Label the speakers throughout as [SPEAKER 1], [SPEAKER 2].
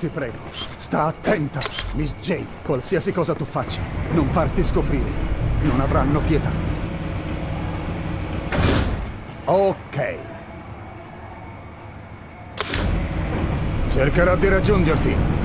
[SPEAKER 1] Ti prego, sta attenta, Miss Jade. Qualsiasi cosa tu faccia, non farti scoprire. Non avranno pietà. Ok. Cercherò di raggiungerti.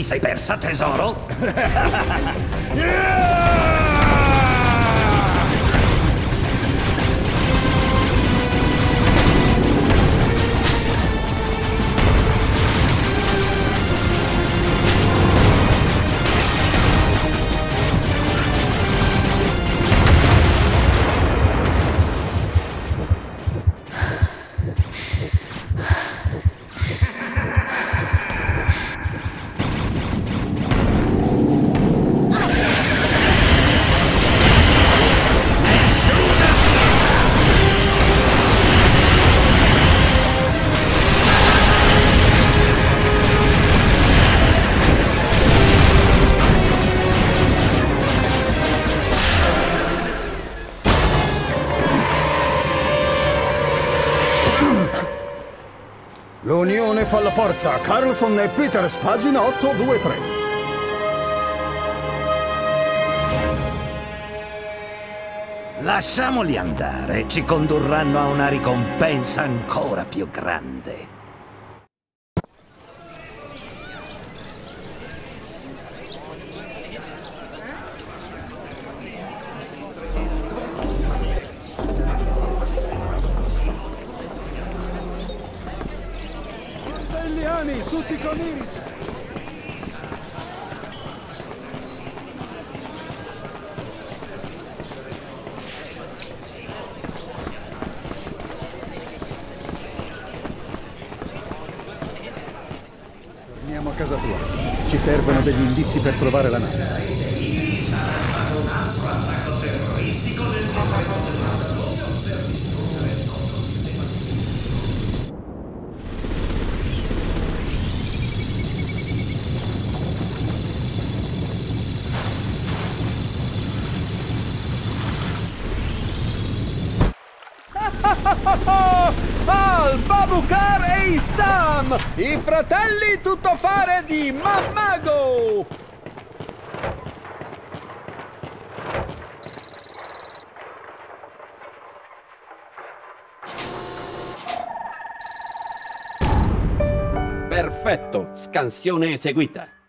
[SPEAKER 2] Ti sei persa, tesoro?
[SPEAKER 1] forza. Carlson e Peters, pagina 823.
[SPEAKER 2] Lasciamoli andare, ci condurranno a una ricompensa ancora più grande.
[SPEAKER 1] Forza Illiani, tutti con Iris. Torniamo a casa tua. Ci servono degli indizi per trovare la nave.
[SPEAKER 3] I fratelli tuttofare di Mammago!
[SPEAKER 2] Perfetto, scansione eseguita.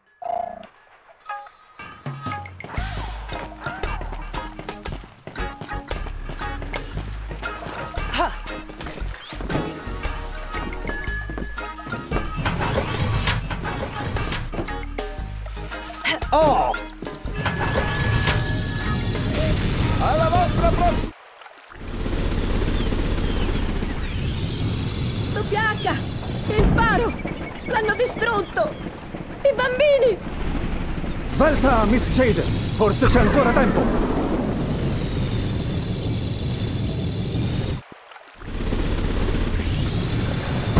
[SPEAKER 1] Forse c'è ancora tempo!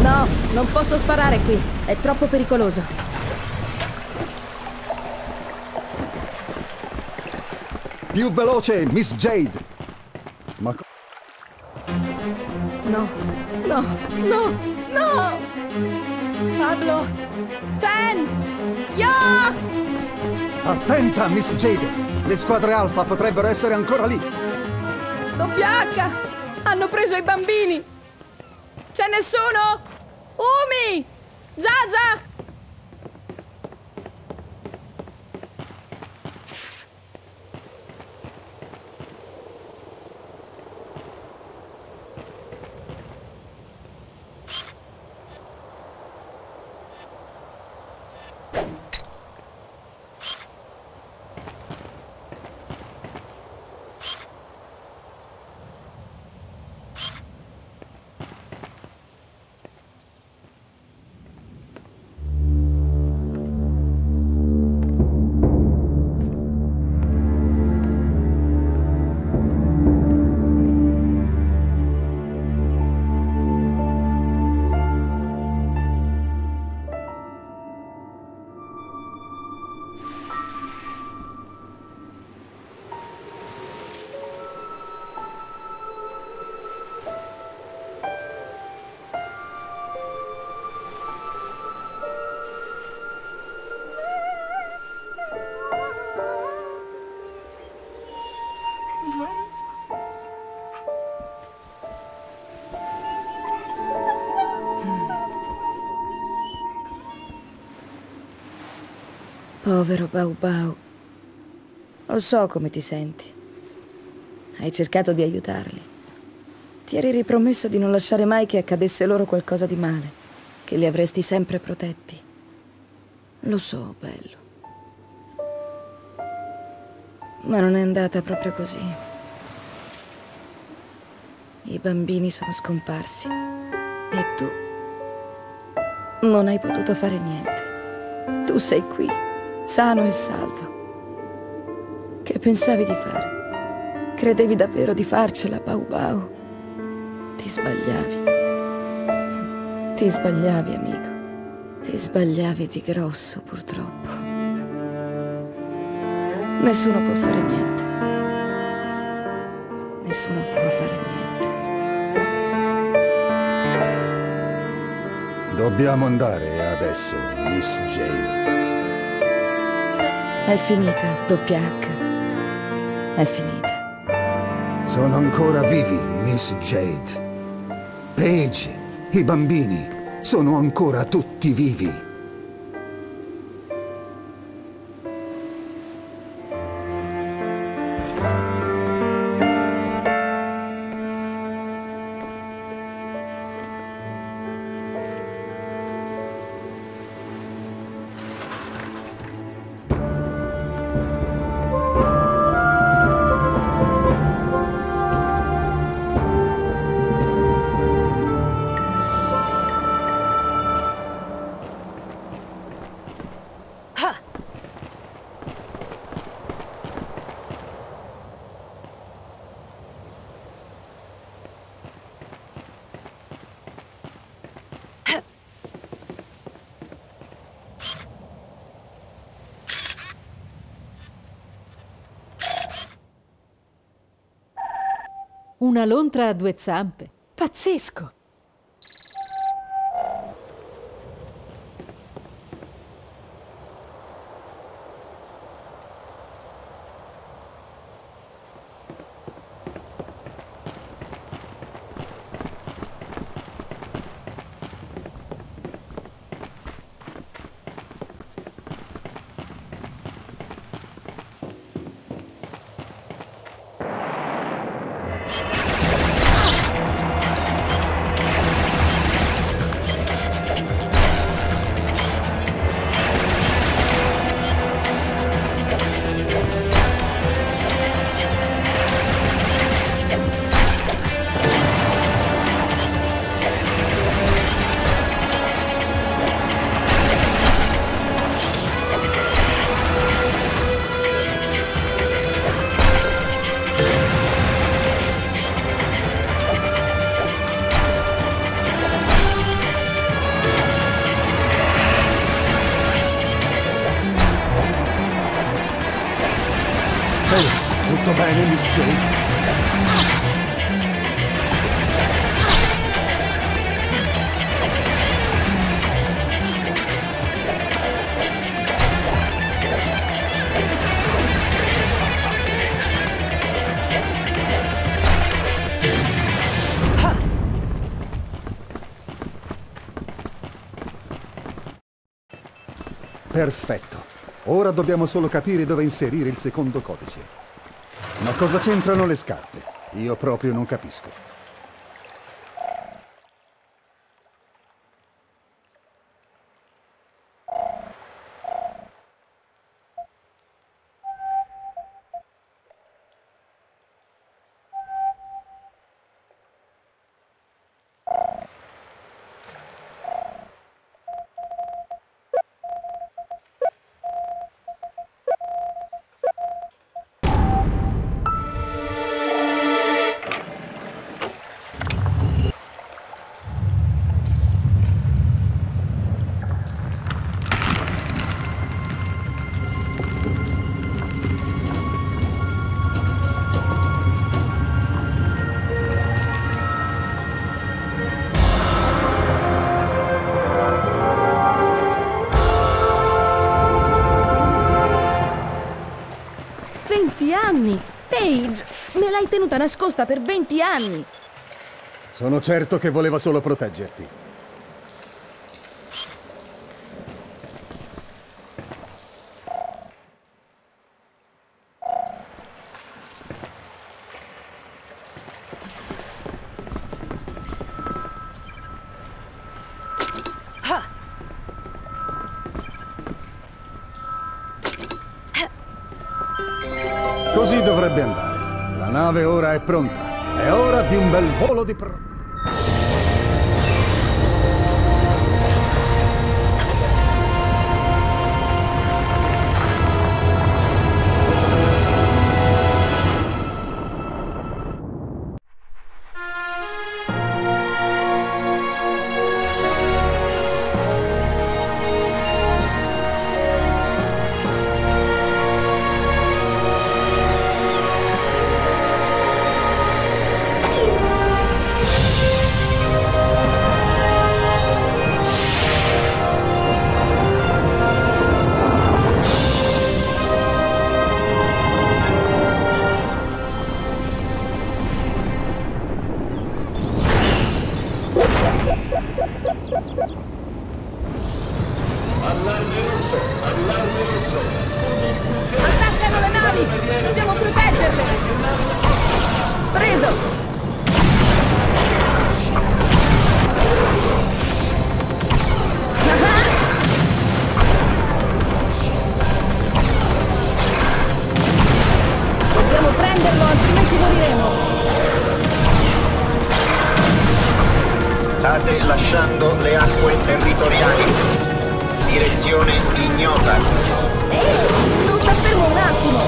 [SPEAKER 4] No, non posso sparare qui. È troppo pericoloso.
[SPEAKER 1] Più veloce, Miss Jade! Ma
[SPEAKER 4] No, no, no, no! Pablo! Fan! Ya!
[SPEAKER 1] Attenta, Miss Jade! Le squadre Alfa potrebbero essere ancora lì!
[SPEAKER 4] WH! Hanno preso i bambini! C'è nessuno? Umi! Zaza! Povero Bau Bau. Lo so come ti senti. Hai cercato di aiutarli. Ti eri ripromesso di non lasciare mai che accadesse loro qualcosa di male, che li avresti sempre protetti. Lo so, bello. Ma non è andata proprio così. I bambini sono scomparsi. E tu non hai potuto fare niente. Tu sei qui, sano e salvo. Che pensavi di fare? Credevi davvero di farcela, Bau Bau? Ti sbagliavi. Ti sbagliavi, amico. Ti sbagliavi di grosso, purtroppo. Nessuno può fare niente. Nessuno può fare niente.
[SPEAKER 1] Dobbiamo andare adesso, Miss Jade.
[SPEAKER 4] È finita, doppia H. È finita.
[SPEAKER 1] Sono ancora vivi, Miss Jade. Paige, i bambini, sono ancora tutti vivi.
[SPEAKER 5] Una lontra a due zampe.
[SPEAKER 4] pazzesco!
[SPEAKER 1] Dobbiamo solo capire dove inserire il secondo codice. Ma cosa c'entrano le scarpe? Io proprio non capisco.
[SPEAKER 4] Anni! Paige, me l'hai tenuta nascosta per 20 anni!
[SPEAKER 1] Sono certo che voleva solo proteggerti. Pronta. È ora di un bel volo di pro...
[SPEAKER 6] State lasciando le acque territoriali. Direzione ignota.
[SPEAKER 4] Ehi, non sta fermo un attimo!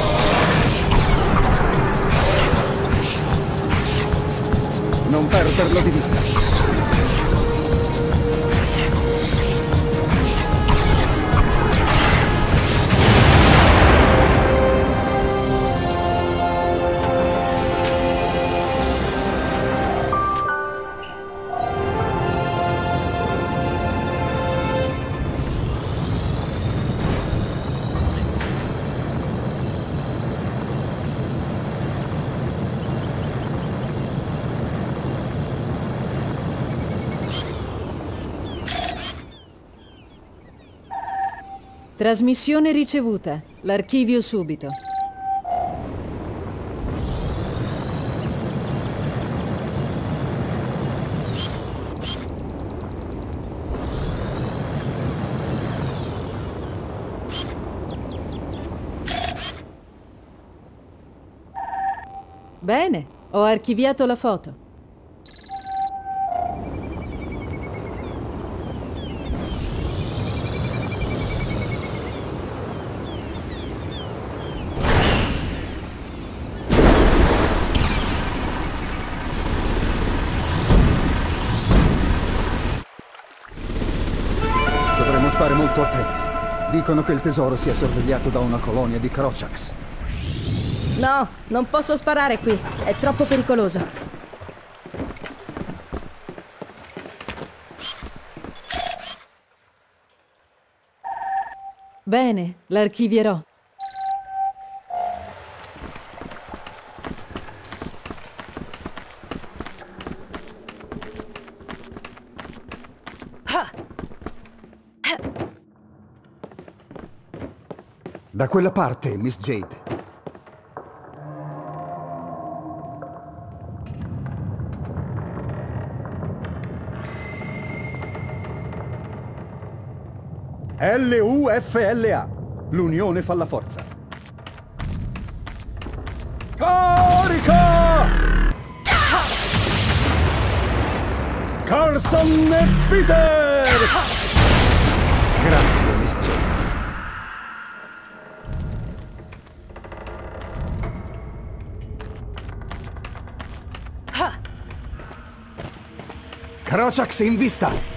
[SPEAKER 1] Non perderlo di vista.
[SPEAKER 7] Trasmissione ricevuta. L'archivio subito. Bene, ho archiviato la foto.
[SPEAKER 1] Dicono che il tesoro sia sorvegliato da una colonia di Krochaks.
[SPEAKER 5] No, non posso sparare qui. È troppo pericoloso.
[SPEAKER 7] Bene, l'archivierò.
[SPEAKER 1] Quella parte, Miss Jade. L-U-F-L-A. L'unione fa la forza. Carica! Carson e Peter! Grazie, Miss Jade. Croce Xin Vista!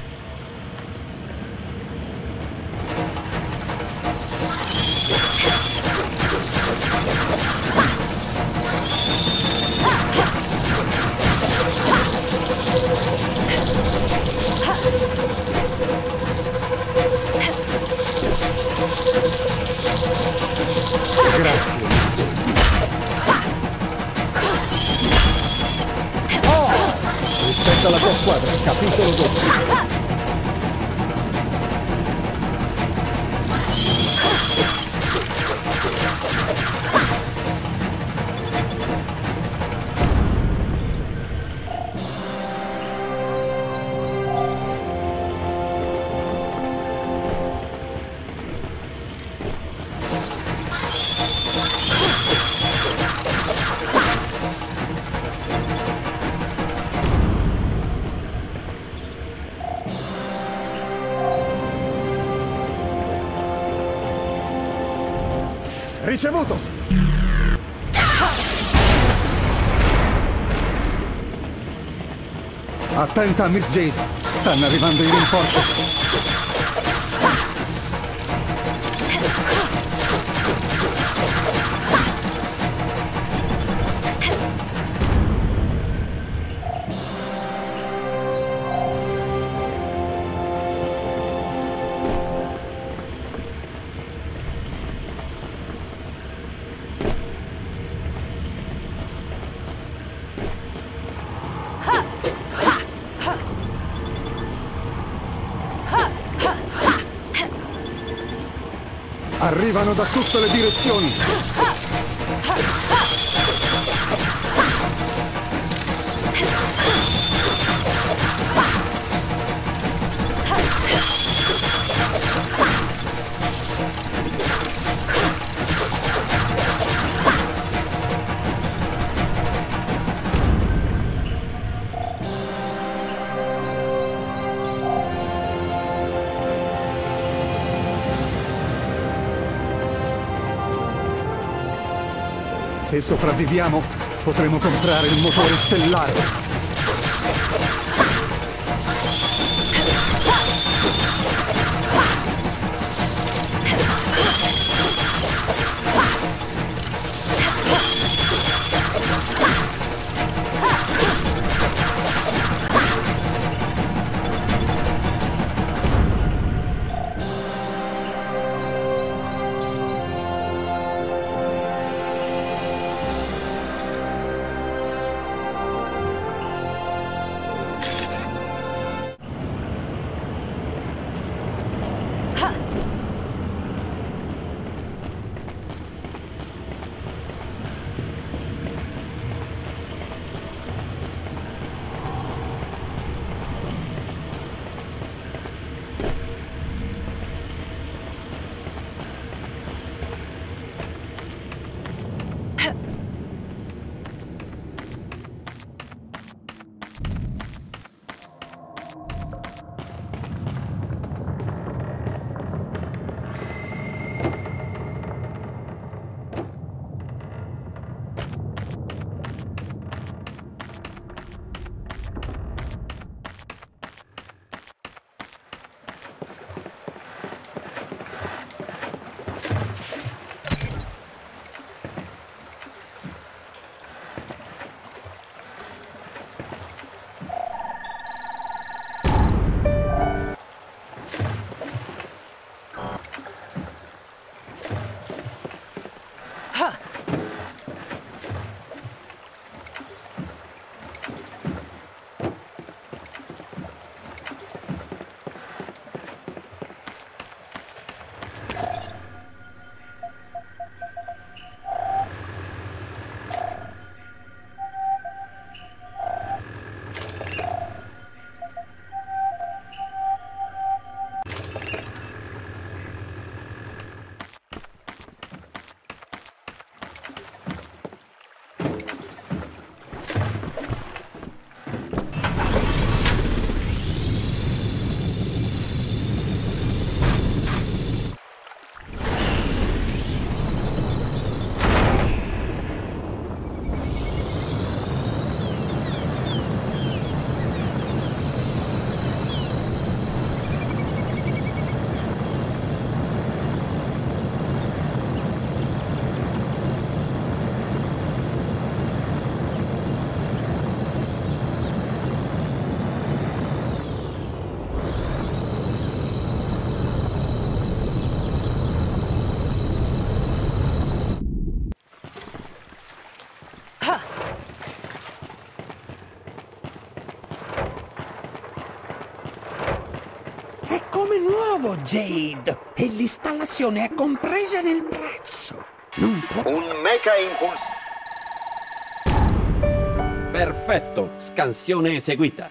[SPEAKER 1] Ricevuto! Attenta, Miss Jade. Stanno arrivando i rinforzi. Arrivano da tutte le direzioni. Se sopravviviamo, potremo comprare il motore stellare.
[SPEAKER 2] Come nuovo, Jade. E l'installazione è compresa nel prezzo. Non può...
[SPEAKER 6] Un Mecha Impulse.
[SPEAKER 3] Perfetto, scansione eseguita.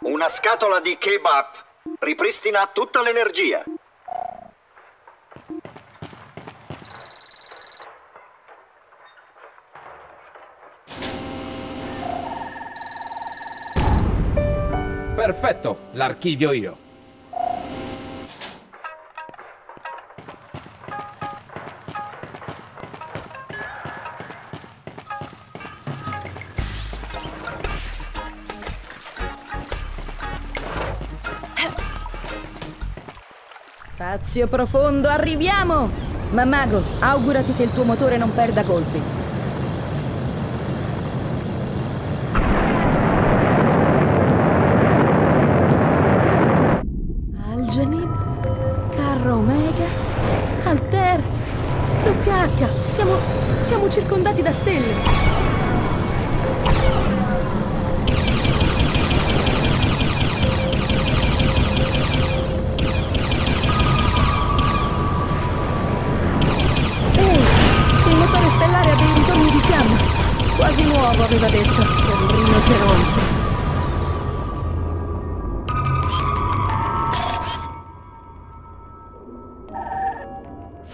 [SPEAKER 6] Una scatola di kebab. Ripristina tutta l'energia.
[SPEAKER 3] Perfetto, l'archivio io.
[SPEAKER 4] Spazio profondo, arriviamo! Mammago, augurati che il tuo motore non perda colpi.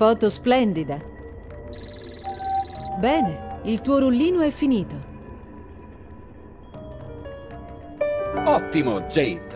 [SPEAKER 7] Foto splendida. Bene, il tuo rullino è finito.
[SPEAKER 3] Ottimo, Jade.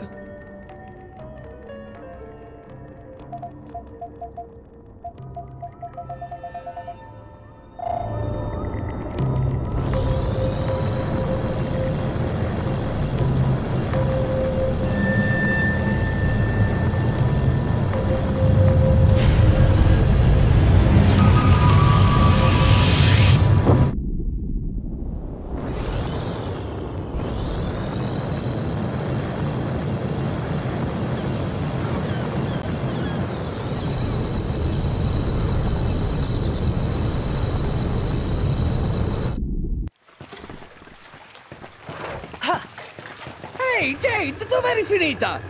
[SPEAKER 2] Dove eri finita?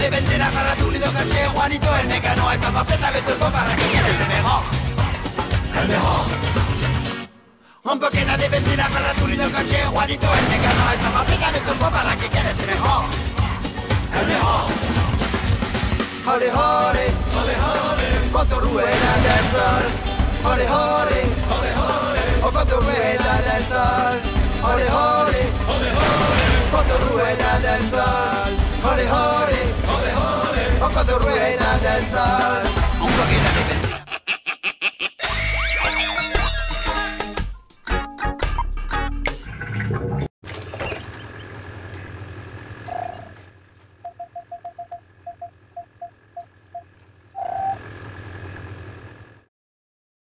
[SPEAKER 2] de vender a Garatulido, Castillo, Juanito, el mecano, esta papeta le tocó para que quieres el mejor, el mejor. Un poquito de vender a Garatulido, Castillo, Juanito, el mecano, esta papeta le tocó para que quieres el mejor, el mejor. Ole, ole, ole, ole, cuánto rueda del sol. Ole, ole, ole, ole, o cuánto rueda del sol. Ole, ole, ole, ole, cuánto rueda del sol. Hurry, hurry. وقد روينا دسان